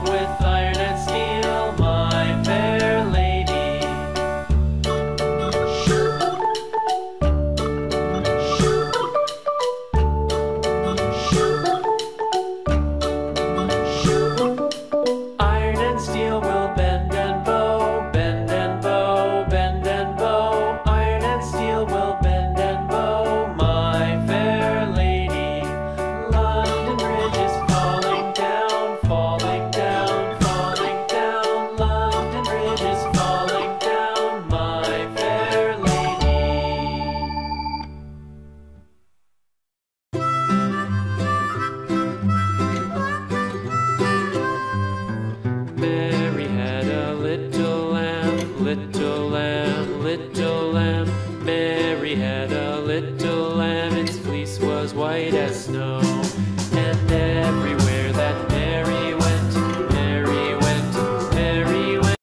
with